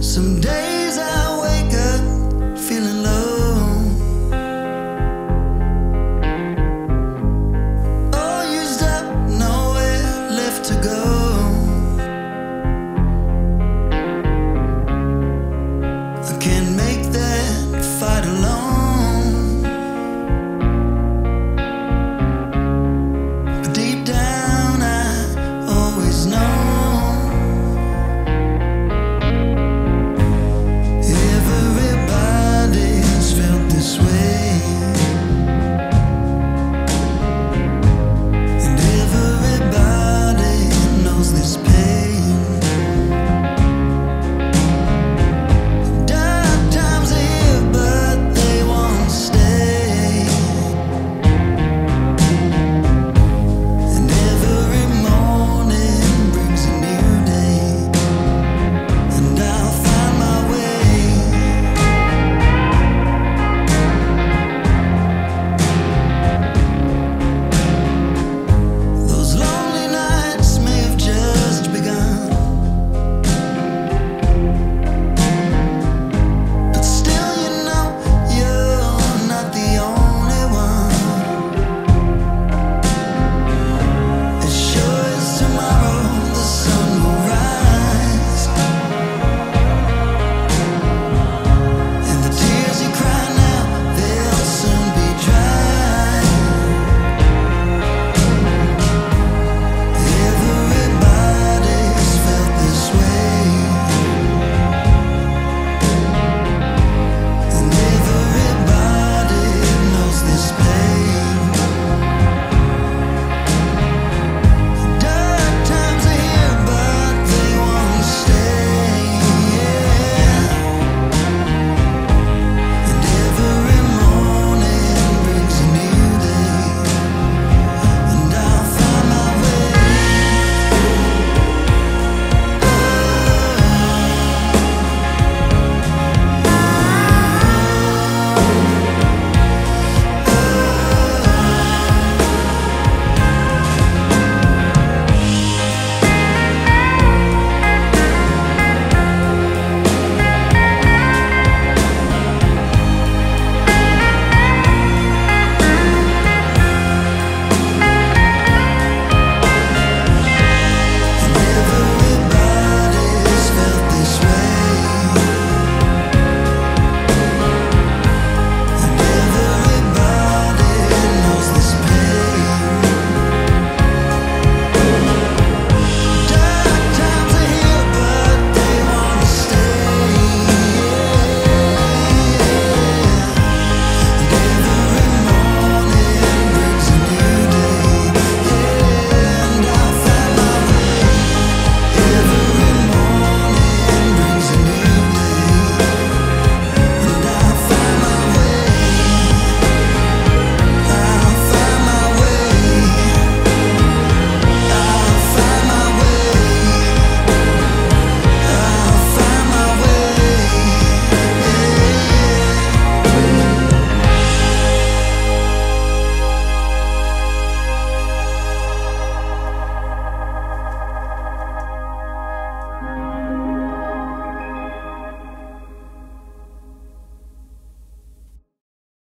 Someday